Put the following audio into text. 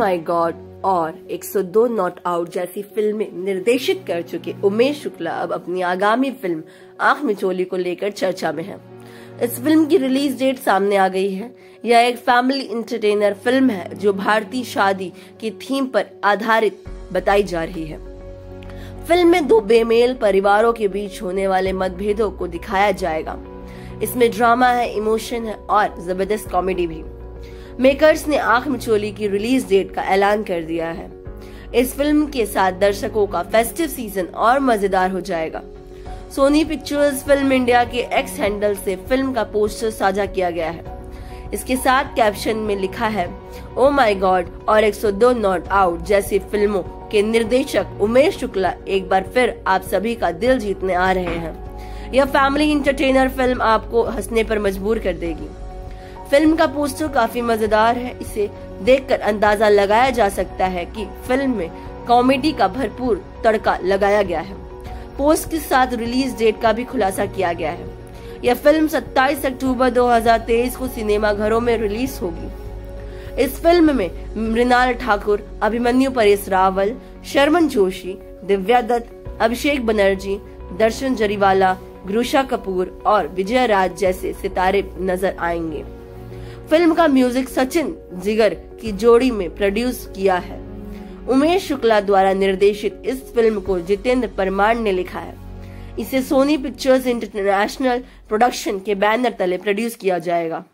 My God और 102 not out जैसी फ़िल्में निर्देशित कर चुके उमेश शुक्ला अब अपनी आगामी फ़िल्म आँख मिचोली को लेकर चर्चा में है। इस फ़िल्म की रिलीज़ डेट सामने आ गई है। यह एक फैमिली इंटरटेनर फ़िल्म है जो भारतीय शादी की थीम पर आधारित बताई जा रही है। फ़िल्म में दो बेमेल परिवारों के बीच होने वाले मतभेदों को दिखाया जाएगा। इसमें ड्रामा है, इमोशन है और ज़बरदस्त कॉमेडी भी। मेकर्स ने आँख मिचोली की रिलीज़ डेट का ऐलान कर दिया है। इस फ़िल्म के साथ दर्शकों का फेस्टिव सीज़न और मज़ेदार हो जाएगा। सोनी पिक्चर्स फ़िल्म इंडिया के एक्स हैंडल से फ़िल्म का पोस्टर साझा किया गया है। इसके साथ कैप्शन में लिखा है ओ माई गॉड और 102 नॉट आउट जैसी फ़िल्मों के निर्देशक उमेश शुक्ला एक बार फिर आप सभी का दिल जीतने आ रहे हैं। यह फैमिली इंटरटेनर फ़िल्म आपको हंसने पर मजबूर कर देगी। फ़िल्म का पोस्टर काफ़ी मज़ेदार है। इसे देखकर अंदाज़ा लगाया जा सकता है कि फ़िल्म में कॉमेडी का भरपूर तड़का लगाया गया है। पोस्ट के साथ रिलीज़ डेट का भी खुलासा किया गया है। यह फ़िल्म 27 अक्टूबर 2023 को सिनेमा घरों में रिलीज़ होगी। इस फ़िल्म में मृणाल ठाकुर, अभिमन्यु परेश रावल, शर्मन जोशी, दिव्या दत्त, अभिषेक बनर्जी, दर्शन जरीवाला, ग्रुषा कपूर और विजय राज जैसे सितारे नज़र आएँगे। फ़िल्म का म्यूज़िक सचिन जिगर की जोड़ी में प्रोड्यूस किया है। उमेश शुक्ला द्वारा निर्देशित इस फ़िल्म को जितेंद्र परमार ने लिखा है। इसे सोनी पिक्चर्स इंटरनेशनल प्रोडक्शन के बैनर तले प्रोड्यूस किया जाएगा।